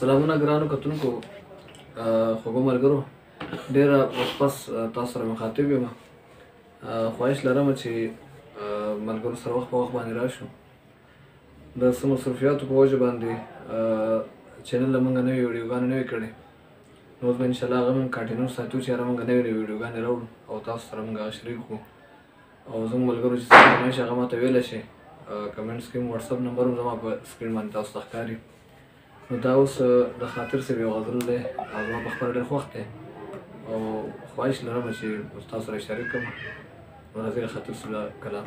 سلامونه ګرانو کتونکو خوږو ملګرو ډېره ورځ پس تاسو سره مخاطب یم خواهش لرم چې ملګرو سره وخت په وخت باندې راشو د څه مصروفیاتو په وجه باندې چینل له مونږه نوې ویډیوګانې نوې کړې نو اوس به انشاءالله هغه مونږ کنټینیو ساتو چې هره مونږ نوې نوې ویډیوګانې راوړو او تاسو سره مونږ هغه شریک کړو او زموږ ملګرو چې څه فرمایش هغه ماته ویلی شي کمنټس کې مو وټساپ نمبر هم زما په سکرین باندې تاسو ته ښکاري نو دا اوس د خاطر صاحب یو غزل دی او زما په خپله ډېر خوښ دی او خواهش لرم چې تاسو سره شریک کړم ورځې خاطر صاحب کلام